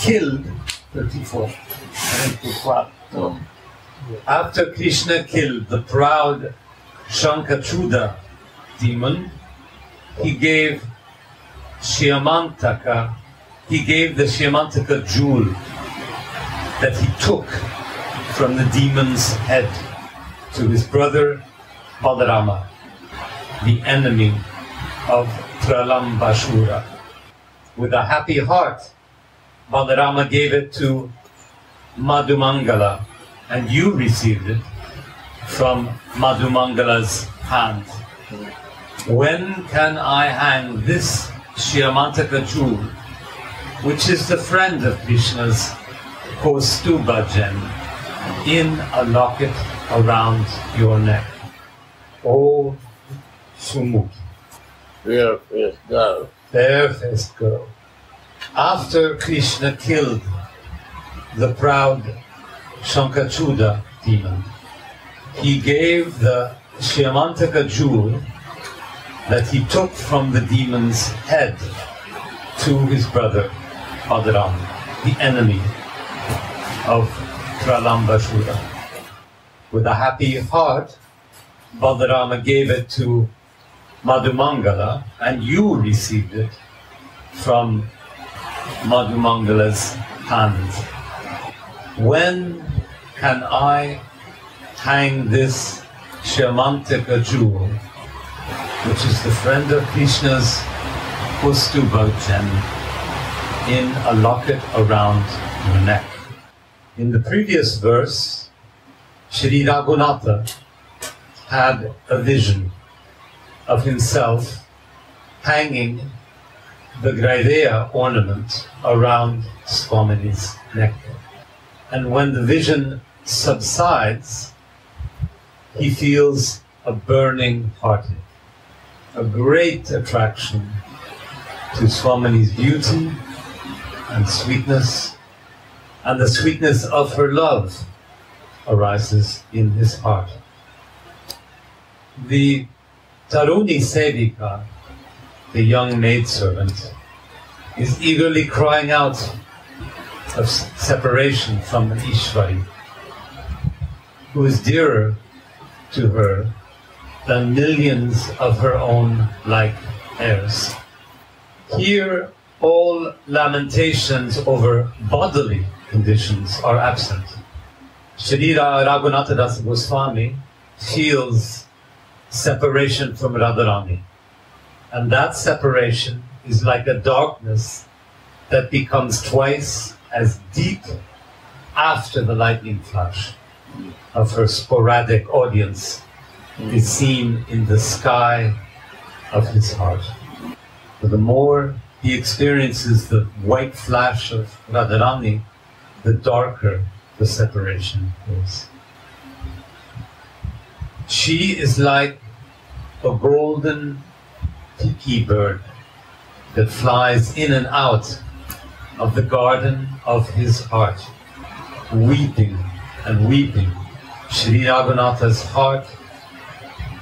killed 34, after Krishna killed the proud Shankachuda demon, he gave Shyamantaka, he gave the Shyamantaka jewel that he took from the demon's head to his brother Balarama, the enemy of Pralambasura. With a happy heart, Balarama gave it to Madhumangala, and you received it from Madhumangala's hand. When can I hang this Shyamantaka jewel, which is the friend of Krishna's Kaustubha gem, in a locket around your neck? O Sumuki, Fair face girl. fair-faced girl. After Krishna killed the proud Shankachuda demon, he gave the Shyamantaka jewel that he took from the demon's head to his brother Balaram, the enemy of Pralambasura. With a happy heart, Balarama gave it to Madhumangala, and you received it from Madhumangala's hand. When can I hang this Shyamantaka jewel, which is the friend of Krishna's Kaustubha gem, in a locket around your neck? In the previous verse, Shri Raghunatha had a vision of himself hanging the Graiveya ornament around Swamini's neck. And when the vision subsides, he feels a burning heartache, a great attraction to Swamini's beauty and sweetness, and the sweetness of her love arises in his heart. The Taruni Sevika, the young maidservant, is eagerly crying out of separation from Ishvari, who is dearer to her than millions of her own like heirs. Here, all lamentations over bodily conditions are absent. Shrila Raghunatha Das Goswami feels separation from Radharani. And that separation is like a darkness that becomes twice as deep after the lightning flash of her sporadic audience is seen in the sky of his heart. But the more he experiences the white flash of Radharani, the darker the separation is. She is like a golden tiki bird that flies in and out of the garden of his heart, weeping and weeping. Sri Raghunatha's heart,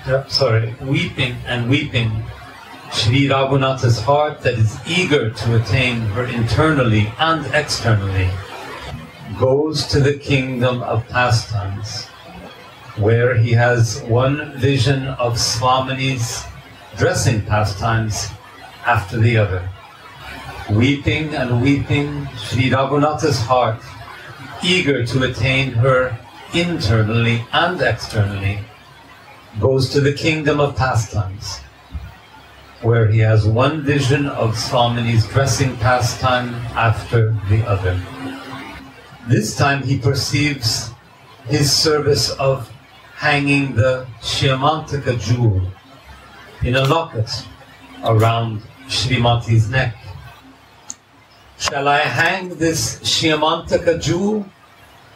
uh, sorry, weeping and weeping. Sri Raghunatha's heart that is eager to attain her internally and externally goes to the kingdom of pastimes where he has one vision of Swamini's dressing pastimes after the other. Weeping and weeping, Sri Raghunatha's heart, eager to attain her internally and externally, goes to the kingdom of pastimes, where he has one vision of Swamini's dressing pastime after the other. This time he perceives his service of hanging the Shyamantaka jewel in a locket around Srimati's neck. Shall I hang this Shyamantaka jewel,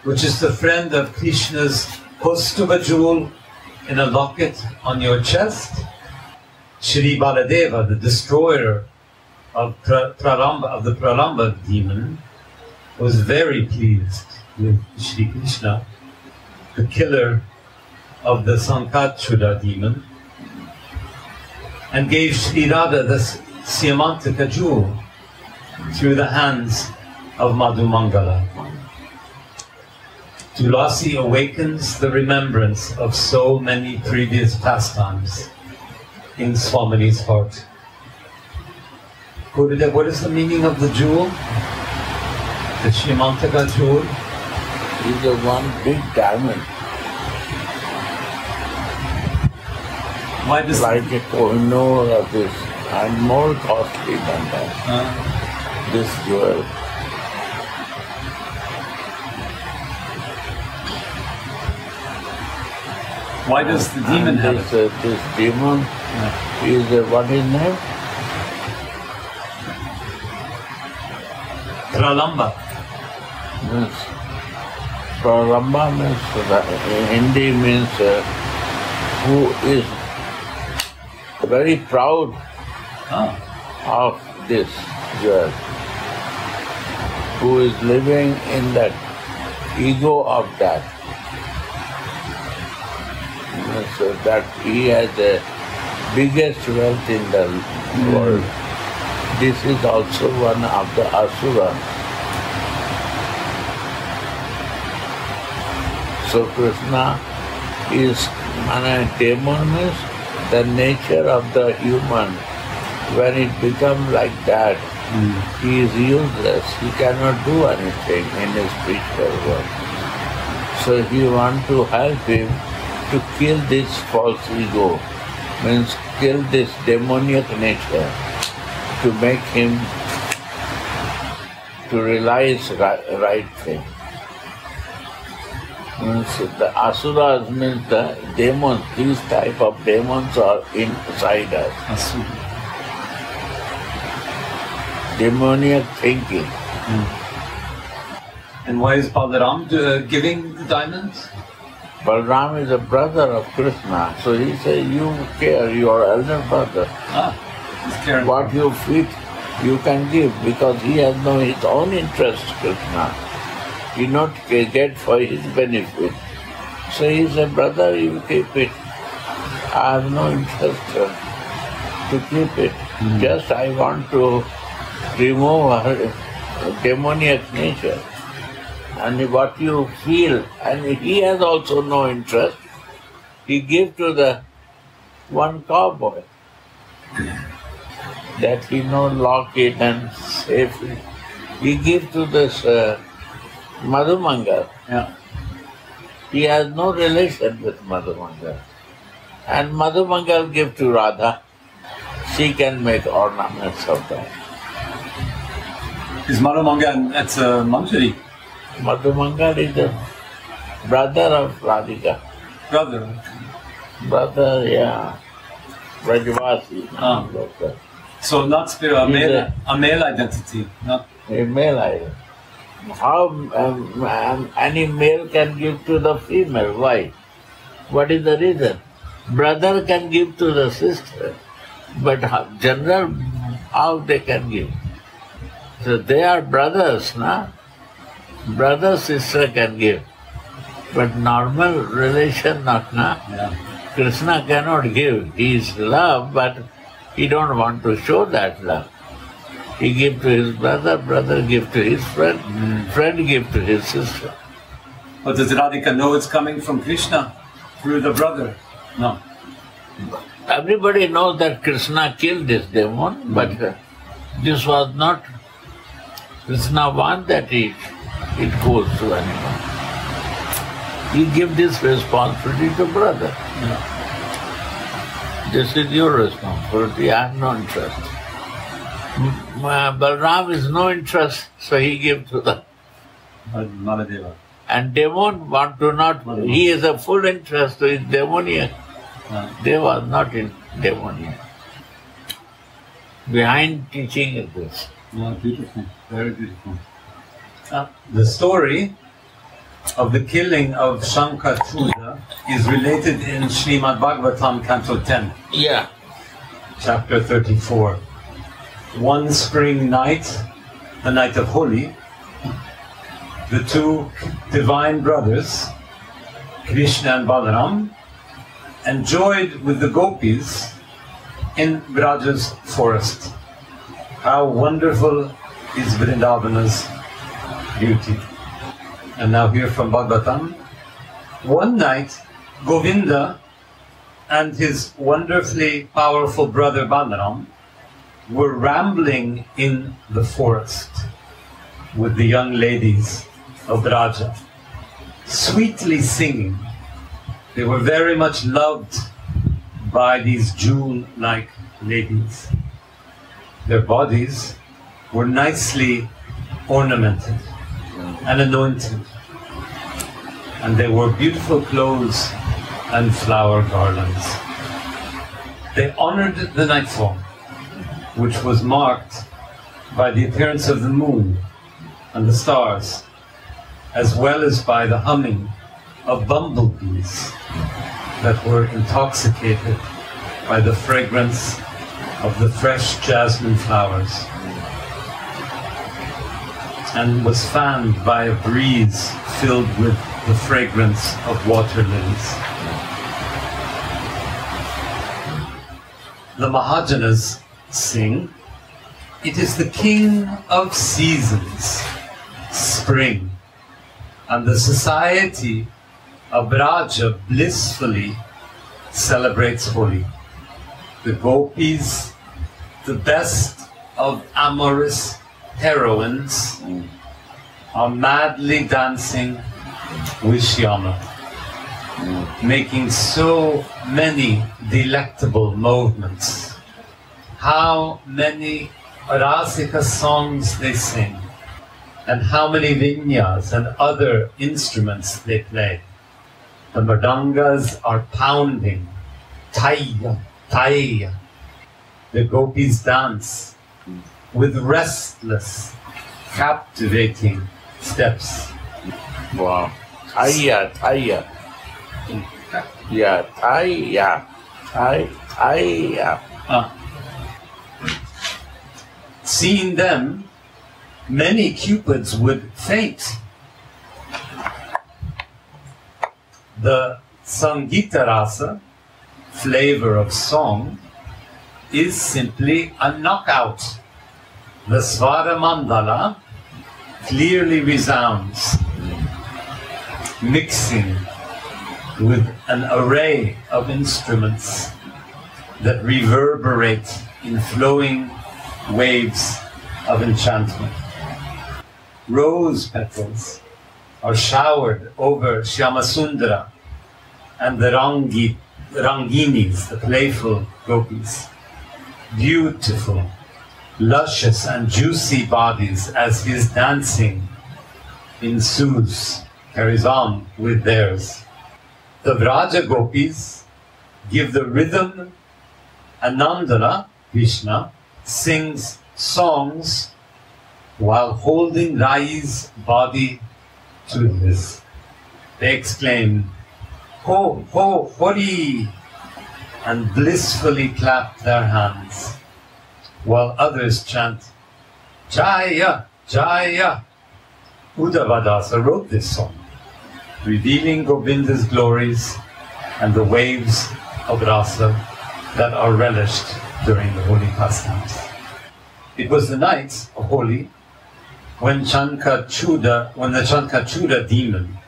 which is the friend of Krishna's Kaustubha jewel, in a locket on your chest? Shri Baladeva, the destroyer of, pra- Praramba, of the Praramba demon, was very pleased with Shri Krishna, the killer of the Shankachuda demon, and gave Sri Radha the Syamantaka jewel through the hands of Madhumangala. Tulasi awakens the remembrance of so many previous pastimes in Swamini's heart. Gurudev, What is the meaning of the jewel? The Shyamantaka jewel? Is a one big diamond, Why does like a Kohinoor of this, and more costly than that. Uh, This jewel. why does the demon and have this, it? uh, this demon is uh, what is name? Pralamba. Means Praramba means uh, in Hindi means uh, who is very proud Ah, of this jewel, who is living in that ego of that. Uh, that he has the biggest wealth in the world. This is also one of the asura. So Krishna is mana demon means the nature of the human. When it becomes like that, hmm. he is useless. He cannot do anything in his spiritual world. So he want to help him to kill this false ego, means kill this demoniac nature, to make him to realize right, right thing. Means the asuras means the demons, these type of demons are inside us. Asura. Demoniac thinking. And why is Balaram uh, giving the diamonds? Balram is a brother of Krishna, so he says, you care, your elder brother. Ah. What you fit, you can give, because he has no his own interest, Krishna. He not get for his benefit. So he said, brother, you keep it. I have no interest to keep it. Just I want to remove her demoniac nature. And what you feel, and he has also no interest, he give to the one cowboy that he no lock it and safe it. He give to this uh, Madhumangal. Yeah. He has no relation with Madhumangal. And Madhumangal give to Radha. She can make ornaments of that. Is Maramanga and that's uh, Manjari, Madhumangal is the brother of Radhika. brother. Brother, yeah. Brajvasi. Ah. So not spirit, a male, a- a male identity. Not A male idol. How um, um, any male can give to the female? Why? What is the reason? Brother can give to the sister, but how- general, how they can give? So they are brothers, na? Brother, sister can give, but normal relation not, na? yeah. Krishna cannot give. He is love, but he don't want to show that love. He gave to his brother, brother gave to his friend, friend gave to his sister. But does Radhika know it's coming from Krishna through the brother? No. Everybody knows that Krishna killed this demon, but uh, this was not Krishna want that it, it goes to anyone. He give this responsibility to brother. This is your responsibility, I have no interest. M- uh, Balram is no interest, so he gave to the Maladeva. and demon want to not he is a full interest to his demoniac. Yeah. They was not in demoniac. Behind teaching is this. Yeah, beautiful. Very beautiful. Uh, the story of the killing of Shankachuda is related in Srimad Bhagavatam, Canto 10, Yeah. chapter 34. One spring night, the night of Holi, the two divine brothers, Krishna and Balaram, enjoyed with the gopis in Braja's forest. How wonderful is Vrindavana's beauty. And now here from Bhagavatam. One night, Govinda and his wonderfully powerful brother Balaram were rambling in the forest with the young ladies of Braja, sweetly singing. They were very much loved by these jewel-like ladies. Their bodies were nicely ornamented and anointed, and they wore beautiful clothes and flower garlands. They honored the nightfall, which was marked by the appearance of the moon and the stars, as well as by the humming of bumblebees that were intoxicated by the fragrance of the fresh jasmine flowers and was fanned by a breeze filled with the fragrance of water lilies. The Mahajanas sing, It is the king of seasons, spring, and the society of Braja blissfully celebrates Holi. The gopis, the best of amorous heroines, are madly dancing with Shyama, making so many delectable movements. How many Rasika songs they sing, and how many vinyas and other instruments they play. The mridangas are pounding, taya, taya. The gopis dance with restless, captivating steps. Wow. Thaya, Thaya. Yeah, Thaya. Thai, Thaya. Ah. Seeing them, many cupids would faint. The Sangita rasa, flavor of song, is simply a knockout. The Svara Mandala clearly resounds, mixing with an array of instruments that reverberate in flowing waves of enchantment. Rose petals are showered over Shyamasundara and the Rangi, Ranginis, the playful gopis. Beautiful, luscious, and juicy bodies as his dancing ensues, carries on with theirs. The Vraja gopis give the rhythm, and Nandana, Krishna, sings songs while holding Rai's body to his. They exclaim, Ho, ho, hori, and blissfully clap their hands, while others chant, Jaya, Jaya. Uddhavadasa wrote this song, revealing Govinda's glories and the waves of rasa that are relished during the holy pastimes. It was the night of Holi when Shankachuda, when the Shankachuda demon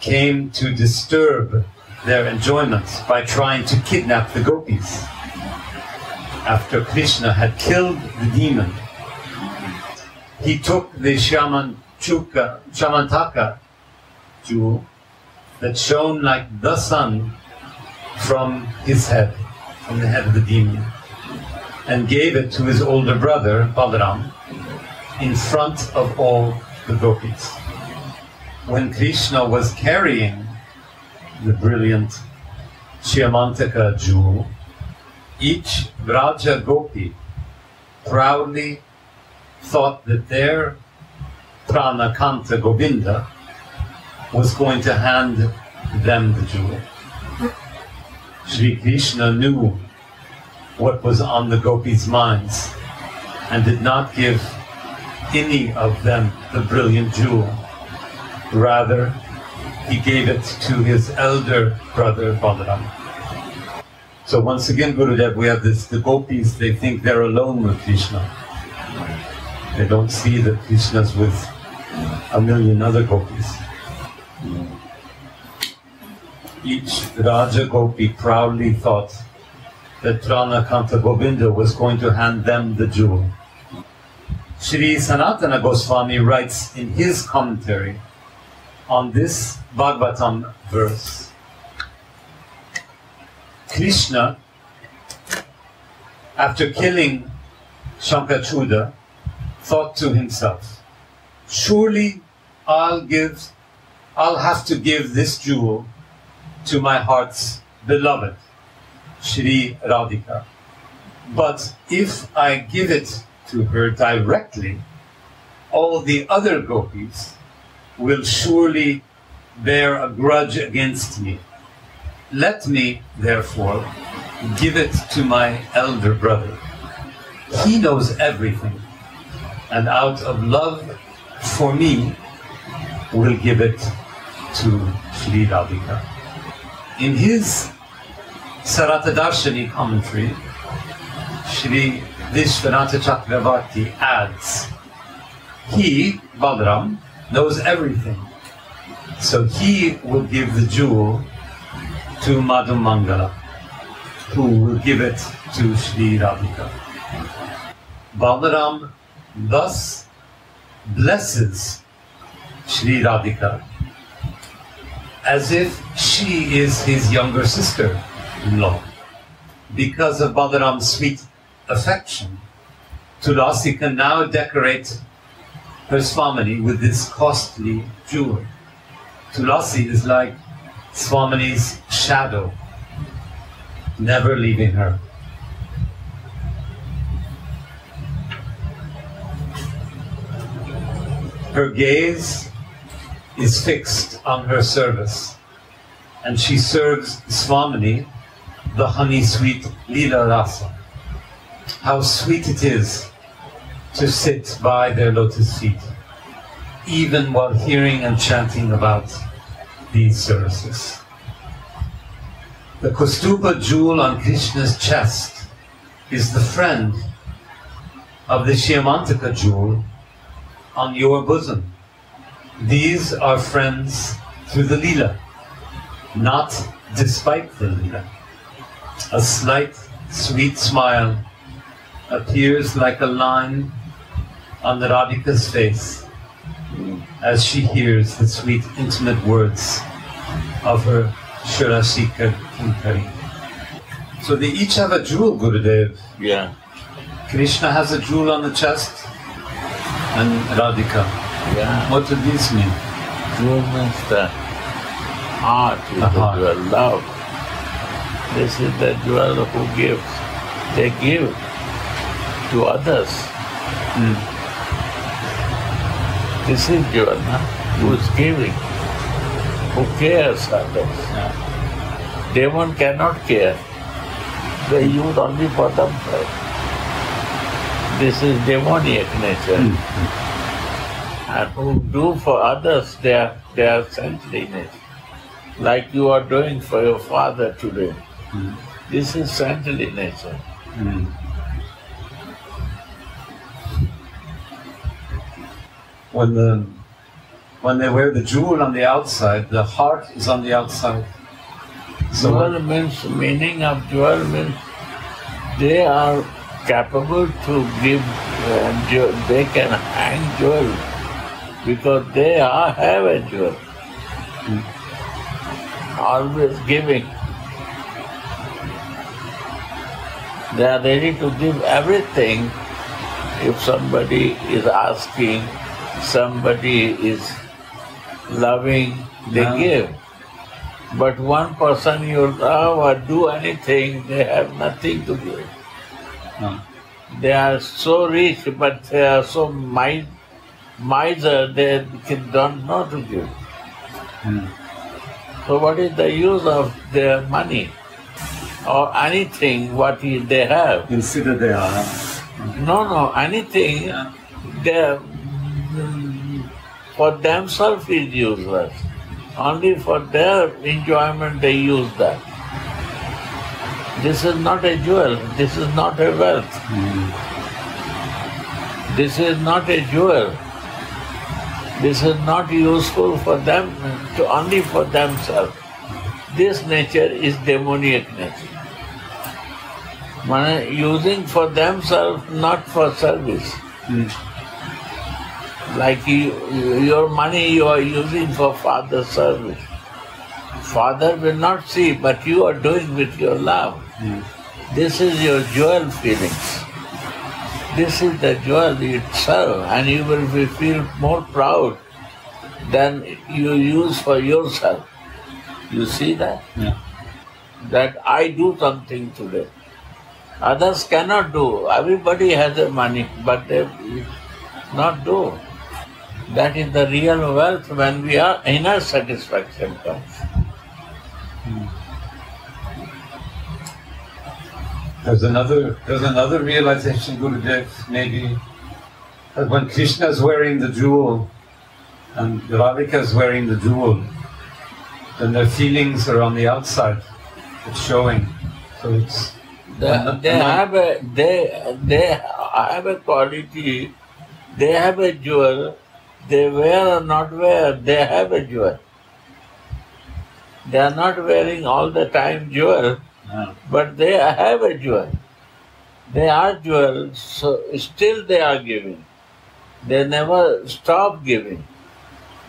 came to disturb their enjoyment by trying to kidnap the gopis. After Krishna had killed the demon, he took the Shamanchuka, Shamantaka jewel that shone like the sun from his head, from the head of the demon, and gave it to his older brother, Balaram, in front of all the gopis. When Krishna was carrying the brilliant Shyamantaka jewel, each Vraja gopi proudly thought that their Pranakanta Govinda was going to hand them the jewel. Sri Krishna knew what was on the gopis' minds and did not give any of them the brilliant jewel. Rather, he gave it to his elder brother Balaram. So once again, Gurudev, we have this, the gopis, they think they're alone with Krishna. They don't see that Krishna's with a million other gopis. Each Vraja Gopi proudly thought that Pranakanta Govinda was going to hand them the jewel. Sri Sanatana Goswami writes in his commentary on this Bhagavatam verse Krishna, after killing Shankachuda, thought to himself, Surely I'll give, I'll have to give this jewel to my heart's beloved, Shri Radhika. But if I give it to her directly, all the other gopis will surely bear a grudge against me. Let me, therefore, give it to my elder brother. He knows everything, and out of love for me, will give it to Sri Radhika. In his Sararthadarshini commentary, Sri Vishwanatha Chakravarti adds, he, Balaram, knows everything. So he will give the jewel to Madhu Mangala, who will give it to Sri Radhika. Balaram thus blesses Sri Radhika as if she is his younger sister-in-law. Because of Balaram's sweet affection, Tulasi can now decorate her Swamini with this costly jewel. Tulasi is like Swamini's shadow, never leaving her. Her gaze is fixed on her service, and she serves Swamini the honey sweet lila Rasa. How sweet it is to sit by their lotus feet, even while hearing and chanting about these services. The Kaustubha jewel on Krishna's chest is the friend of the Shyamantaka jewel on your bosom. These are friends through the Leela, not despite the Leela. A slight, sweet smile appears like a line on the Radhika's face as she hears the sweet, intimate words of her Shurashika Kinkari. So they each have a jewel, Gurudev. Yeah, Krishna has a jewel on the chest and Radhika. yeah. What do these mean? Jewel means the heart the heart. love. This is the jewel who gives. They give to others. Hmm. This is jewel, na? who is giving, who cares others. Yeah. Demon cannot care. They use only for themselves. This is demoniac nature. And who do for others, they are, saintly. Like you are doing for your father today. Mm. This is saintly nature. Mm. When the when they wear the jewel on the outside, the heart is on the outside. So Jewel means, meaning of jewel means they are capable to give, uh, jewel, they can hang jewel because they are, have a jewel. Always giving. They are ready to give everything if somebody is asking, somebody is loving, they Yeah. give. But one person you love or do anything, they have nothing to give. No. They are so rich, but they are so mi- miser, they can- don't know to give. So what is the use of their money or anything what they have? Consider they are. No, no, anything they mm, for themselves is useless. Only for their enjoyment they use that. This is not a jewel, this is not a wealth. This is not a jewel. This is not useful for them, to only for themselves. This nature is demoniac nature. Mane- Using for themselves, not for service. Hmm. Like you, your money you are using for father's service. Father will not see, but you are doing with your love. Hmm. This is your jewel feelings. This is the jewel itself, and you will feel more proud than you use for yourself. You see that? Yeah. That I do something today. Others cannot do. Everybody has the money, but they not do. That is the real wealth when we are inner satisfaction comes. There's another there's another realization, Gurudev, maybe that when Krishna is wearing the jewel and Radhika is wearing the jewel, then their feelings are on the outside. It's showing. So it's They, And- they have a they they have a quality. They have a jewel. They wear or not wear, they have a jewel. They are not wearing all the time jewel, but they have a jewel. They are jewels, so still they are giving. They never stop giving.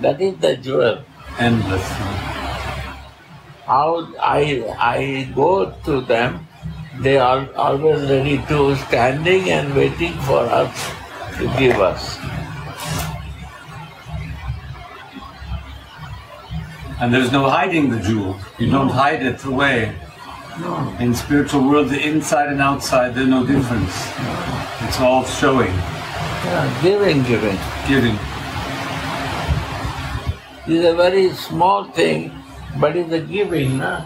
That is the jewel. Endless. How I I go to them, they are always ready to standing and waiting for us to give us. And there's no hiding the jewel. You don't hide it away. No. In spiritual world, the inside and outside, there's no difference. No. It's all showing, Yeah, giving, giving. giving. is a very small thing, but it's a giving. Na?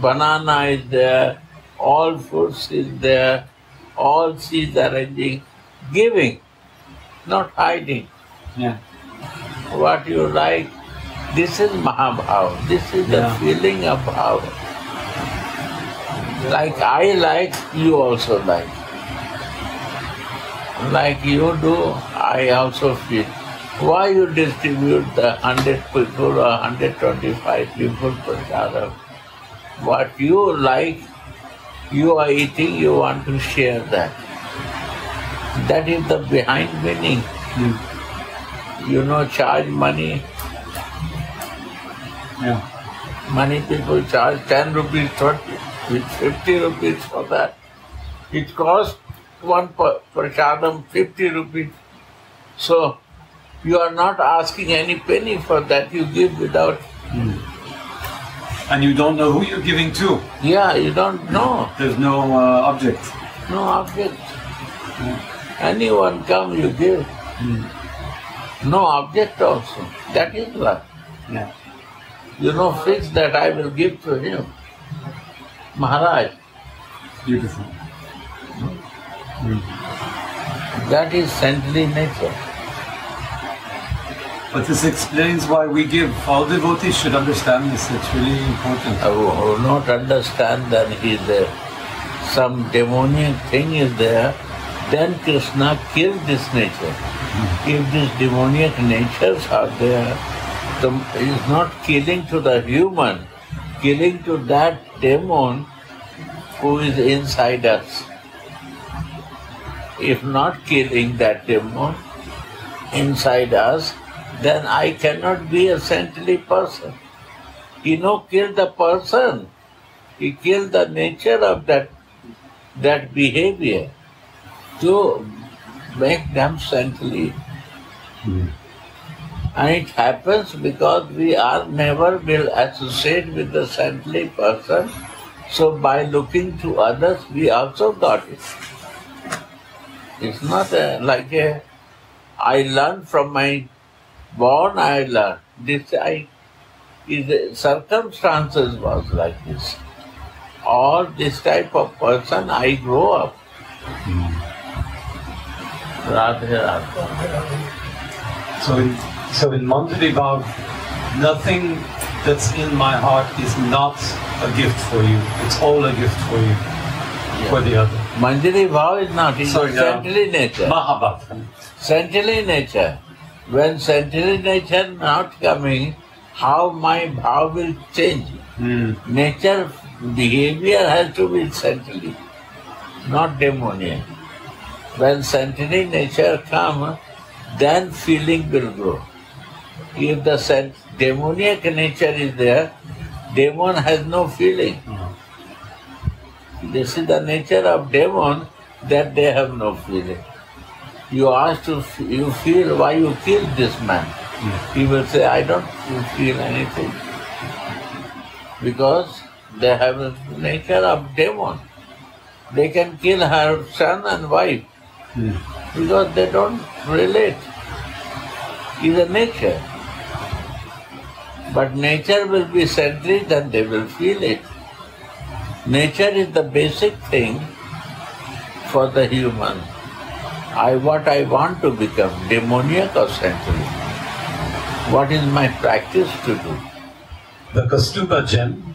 Banana is there, all fruits is there, all seeds are arranging, giving, not hiding. Yeah. What you like, this is Mahabhav. This is the feeling of Bhav. Like I like, you also like. Like you do, I also feel. Why you distribute the hundred people or hundred twenty-five people prasadam? What you like, you are eating, you want to share that. That is the behind meaning. You know, charge money. Yeah. Many people charge 10 rupees, 20, 50 rupees for that. It costs one per- prasadam 50 rupees. So you are not asking any penny for that, you give without. Hmm. And you don't know who you're giving to. Yeah, you don't know. There's no uh, object. No object. Anyone come, you give. Hmm. No object also. That is love. Yeah. You know, fix that I will give to him. Maharaj, Beautiful. Hmm. that is saintly nature. But this explains why we give. All devotees should understand this. It's really important. who who not understand that he is there, some demoniac thing is there, then Krishna killed this nature. If these demoniac natures are there, the, he is not killing to the human, killing to that demon who is inside us. If not killing that demon inside us, then I cannot be a saintly person. He no kill the person. He killed the nature of that that behavior to make them saintly. And it happens because we are never will associate with the saintly person. So by looking to others, we also got it. It's not a, like a, I learn from my born, I learn. This I, is circumstances was like this. Or this type of person, I grow up. Radhe Radhe. So in, so in Manjari Bhav, nothing that's in my heart is not a gift for you. It's all a gift for you, for the other. Manjari Bhav is not, it's a uh, saintly nature. Mahabhav. Saintly nature. When saintly nature not coming, how my bhav will change? Hmm. Nature behavior has to be saintly, not demoniac. When saintly nature come, then feeling will grow. If the sant- demoniac nature is there, demon has no feeling. This is the nature of demon that they have no feeling. You ask to you feel why you killed this man. Hmm. He will say, I don't feel anything. Because they have a nature of demon. They can kill her son and wife hmm. because they don't relate. Is a nature. But nature will be centric and they will feel it. Nature is the basic thing for the human. I what I want to become, demoniac or centric. What is my practice to do? The Kaustubha gem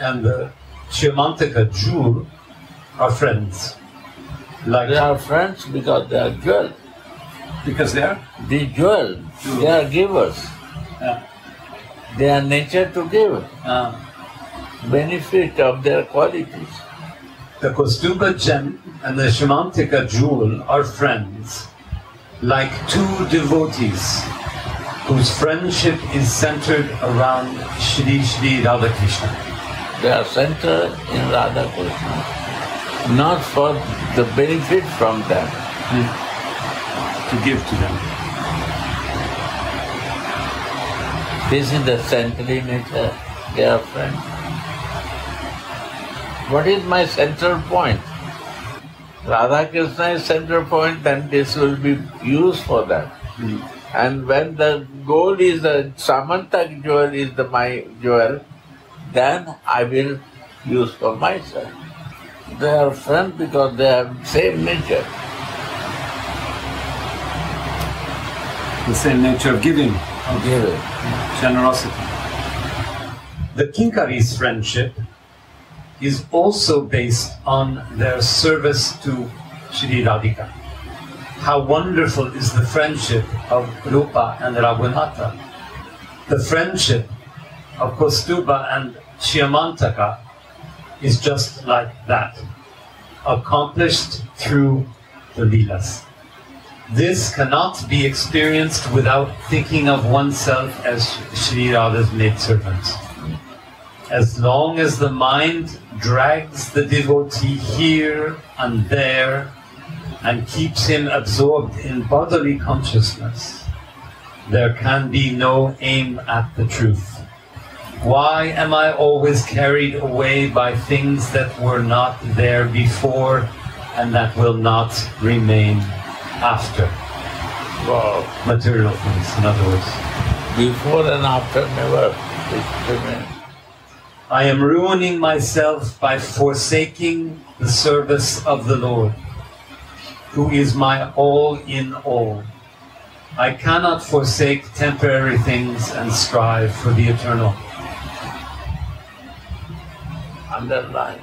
and the Shyamantaka jewel are friends. Like They are friends because they are jewel. Because they are? The jewel, they are givers. Yeah. They are nature to give Uh, benefit of their qualities. The Kaustubha gem and the Shyamantaka jewel are friends, like two devotees whose friendship is centered around Shri Shri Radhakrishna. They are centered in Radha Krishna, not for the benefit from them. Hmm. to give to them. This is the saintly nature. They are friends. What is my central point? Radha Krishna is central point, then this will be used for that. Hmm. And when the gold is the Samantak jewel is the my jewel, then I will use for myself. They are friends because they have same nature. The same nature of giving, Of giving. generosity. The Kinkari's friendship is also based on their service to Shri Radhika. How wonderful is the friendship of Rupa and Raghunatha. The friendship of Kaustubha and Shyamantaka is just like that, accomplished through the Leelas. This cannot be experienced without thinking of oneself as Sri Radha's maidservant. As long as the mind drags the devotee here and there and keeps him absorbed in bodily consciousness, there can be no aim at the truth. Why am I always carried away by things that were not there before and that will not remain after? Wow. Material things, in other words. Before and after never it remains. I am ruining myself by forsaking the service of the Lord, who is my all in all. I cannot forsake temporary things and strive for the eternal. Underline.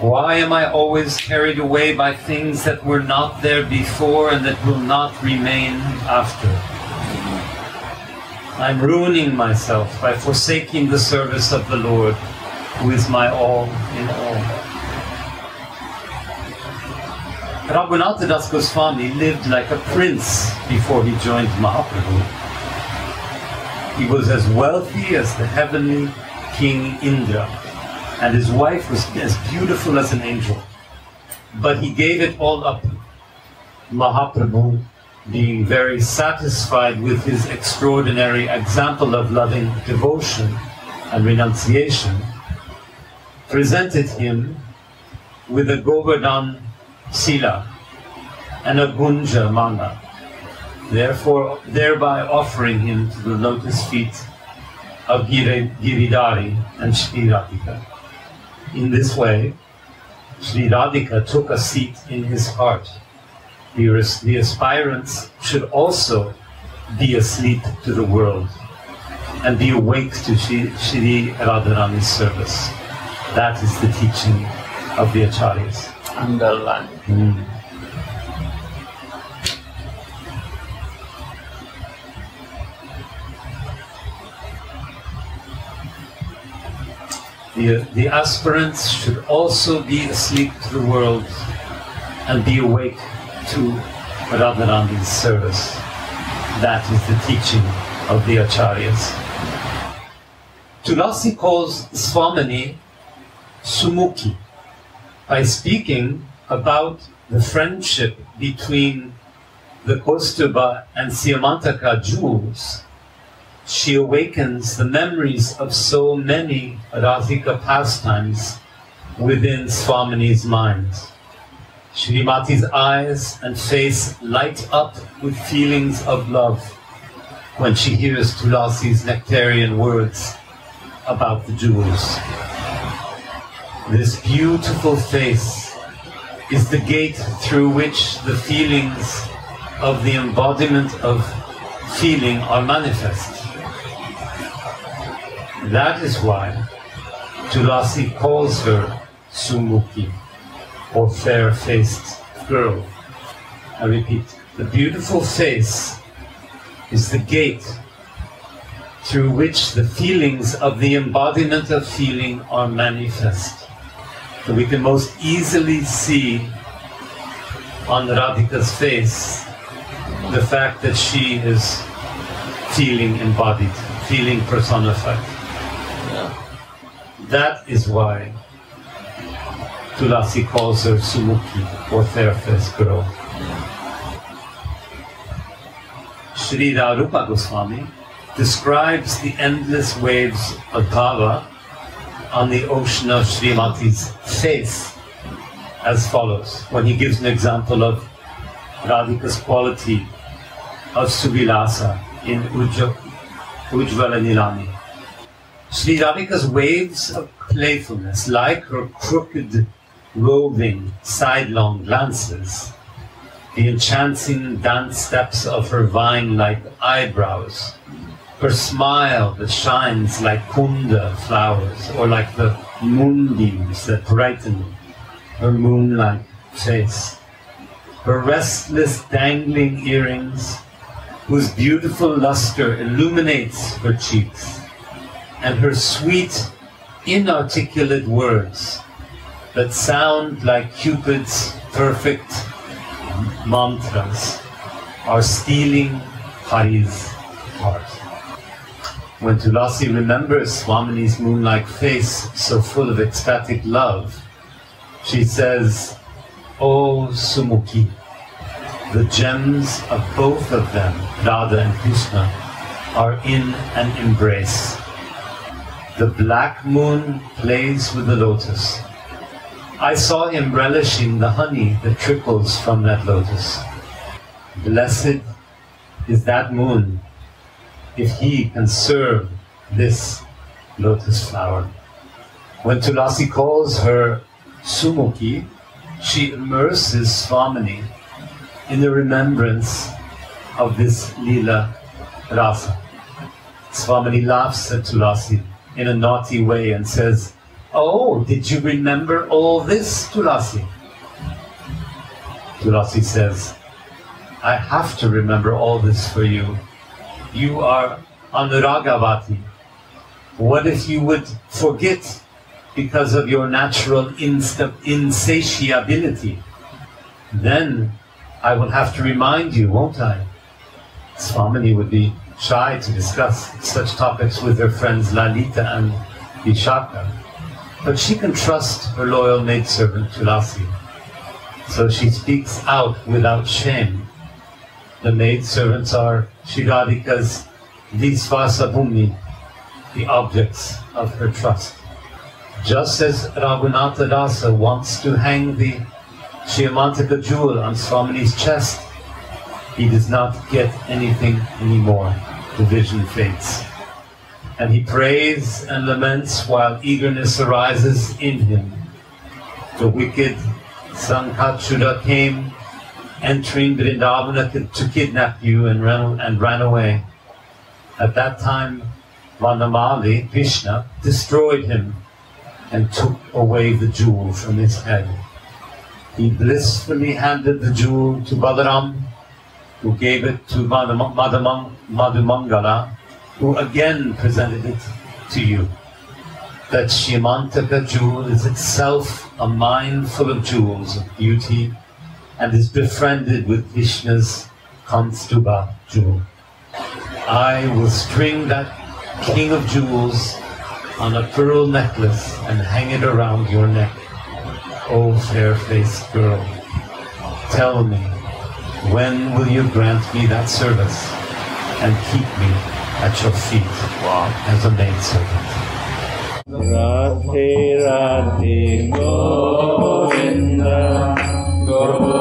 Why am I always carried away by things that were not there before and that will not remain after? I'm ruining myself by forsaking the service of the Lord, who is my all in all. Raghunatha Das Goswami lived like a prince before he joined Mahaprabhu. He was as wealthy as the heavenly King Indra, and his wife was as beautiful as an angel. But he gave it all up Mahaprabhu, being very satisfied with his extraordinary example of loving devotion and renunciation, presented him with a Govardhan Sila and a Gunja Mala, therefore thereby offering him to the lotus feet of Giri- Giridhari and Sri Radhika. In this way, Sri Radhika took a seat in his heart. The, the aspirants should also be asleep to the world and be awake to Shri, Shri Radharani's service. That is the teaching of the Acharyas. Underline. Hmm. The, the aspirants should also be asleep to the world and be awake to Radharani's service. That is the teaching of the Acharyas. Tulasi calls Swamini Sumukhi by speaking about the friendship between the Kaustubha and Shyamantaka jewels she awakens the memories of so many Radhika pastimes within Swamini's mind. Srimati's eyes and face light up with feelings of love when she hears Tulasi's nectarian words about the jewels. This beautiful face is the gate through which the feelings of the embodiment of feeling are manifest. That is why Tulasi calls her Sumukhi, or fair-faced girl. I repeat, the beautiful face is the gate through which the feelings of the embodiment of feeling are manifest. So we can most easily see on Radhika's face the fact that she is feeling embodied, feeling personified. That is why Tulasi calls her Sumukhi, or fair-faced girl. Sri Rupa Goswami describes the endless waves of bhava on the ocean of Srimati's face as follows, when he gives an example of Radhika's quality of Suvilasa in Ujjvala Nilamani. Sri Radhika's waves of playfulness, like her crooked, roving, sidelong glances, the enchanting dance steps of her vine-like eyebrows, her smile that shines like kunda flowers, or like the moonbeams that brighten her moon-like face, her restless dangling earrings, whose beautiful luster illuminates her cheeks, and her sweet, inarticulate words that sound like Cupid's perfect mantras are stealing Hari's heart. When Tulasi remembers Swamini's moon-like face so full of ecstatic love, she says, O Sumukhi, the gems of both of them, Radha and Krishna, are in an embrace. The black moon plays with the lotus. I saw him relishing the honey that trickles from that lotus. Blessed is that moon if he can serve this lotus flower. When Tulasi calls her Sumukhi, she immerses Swamini in the remembrance of this Leela Rasa. Swamini laughs at Tulasi in a naughty way and says, Oh, did you remember all this, Tulasi? Tulasi says, I have to remember all this for you. You are Anuragavati. What if you would forget because of your natural insatiability? Then I will have to remind you, won't I? Swamini would be shy to discuss such topics with her friends Lalita and Vishaka. But she can trust her loyal maidservant Tulasi. So she speaks out without shame. The maid servants are Shri Radhika's Visvasa Bhumi, the objects of her trust. Just as Raghunatha Dasa wants to hang the Shyamantaka jewel on Swamini's chest, he does not get anything anymore. The vision fades. And he prays and laments while eagerness arises in him. The wicked Shankachuda came, entering Vrindavana to kidnap you and ran, and ran away. At that time, Vanamali, Krishna, destroyed him and took away the jewel from his head. He blissfully handed the jewel to Balaram, who gave it to Madhumangala, who again presented it to you. That Shyamantaka jewel is itself a mine full of jewels of beauty and is befriended with Vishnu's Kaustubha jewel. I will string that king of jewels on a pearl necklace and hang it around your neck. O fair-faced girl, tell me, when will you grant me that service and keep me at your feet as a maidservant? Radhe Govinda Govinda